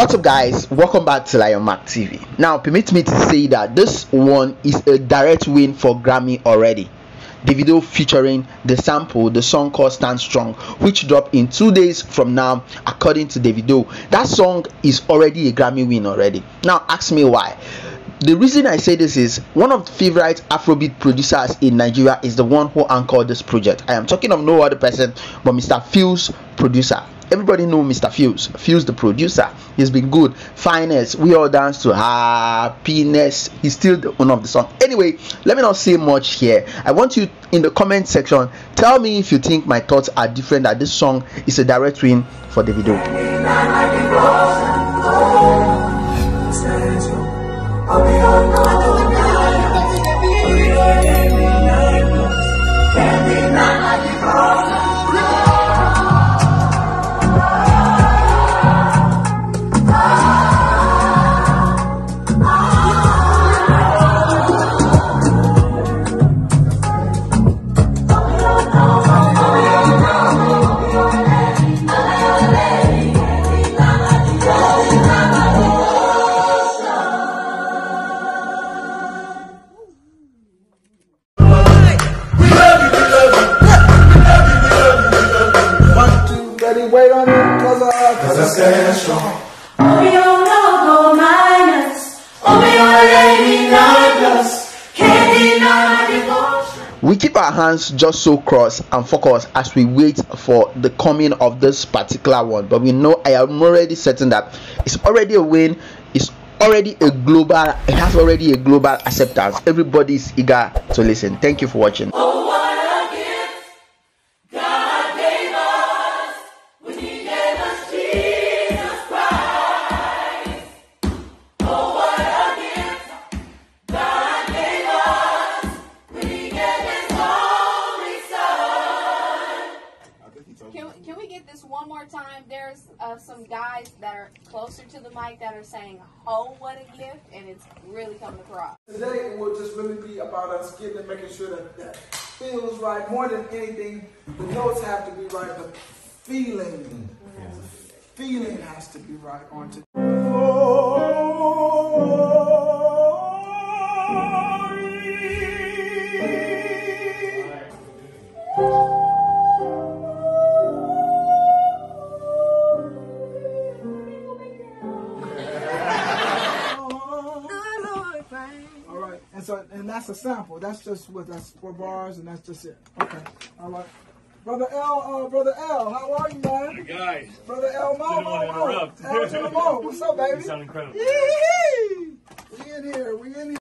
What's up, guys? Welcome back to Lyon Mack TV. Now, permit me to say that this one is a direct win for Grammy already. The video featuring the sample, the song called Stand Strong, which dropped in two days from now, according to the video. That song is already a Grammy win already. Now, ask me why. The reason I say this is one of the favorite Afrobeat producers in Nigeria is the one who anchored this project. I am talking of no other person but Mr. Fuse, producer everybody know Mr. Fuse. Fuse the producer. He's been good. Finest. We all dance to happiness. He's still the one of the song. Anyway, let me not say much here. I want you in the comment section tell me if you think my thoughts are different that this song is a direct win for the video. Wait on it, cause I, cause I stand strong. We keep our hands just so crossed and focused as we wait for the coming of this particular one. But we know I am already certain that it's already a win. It's already a global. It has already a global acceptance. Everybody is eager to listen. Thank you for watching. Can, can we get this one more time? There's uh, some guys that are closer to the mic that are saying, oh, what a gift, and it's really coming across. Today will just really be about us getting and making sure that that feels right. More than anything, the notes have to be right, the feeling, mm-hmm. the feeling has to be right on today. So, and that's a sample. That's just what that's four bars, and that's just it. Okay, all right. Brother L, uh, brother L, how are you, man? Hey guys. Brother L, Mo, Mo, Mo. L to the Mo. What's up, baby? You sound incredible.